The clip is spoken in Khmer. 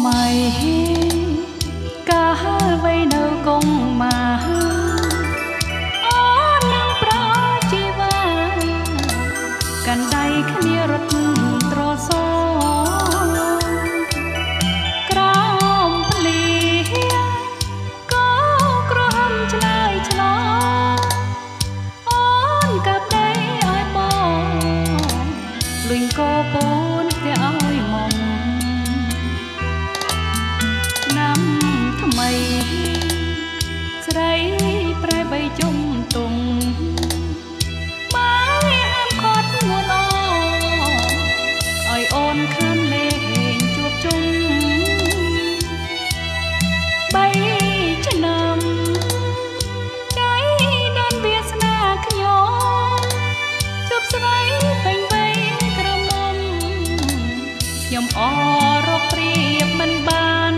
ไม่กาไว้នៅកងមាអូននឹងប្រជីវ៉ាកាន់ដៃគ្នារត់ត្រសោ អររកព្រៀបមិនបាន